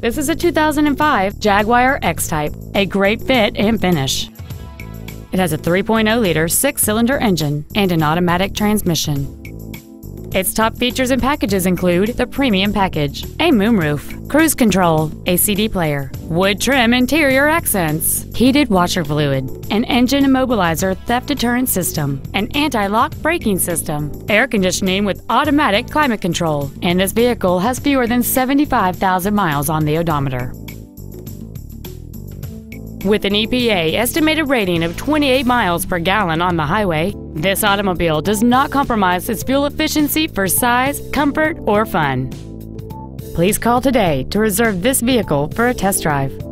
This is a 2005 Jaguar X-Type, a great fit and finish. It has a 3.0-liter six-cylinder engine and an automatic transmission. Its top features and packages include the premium package, a moonroof, cruise control, a CD player, wood trim interior accents, heated washer fluid, an engine immobilizer theft deterrent system, an anti-lock braking system, air conditioning with automatic climate control, and this vehicle has fewer than 75,000 miles on the odometer. With an EPA estimated rating of 28 miles per gallon on the highway, this automobile does not compromise its fuel efficiency for size, comfort, or fun. Please call today to reserve this vehicle for a test drive.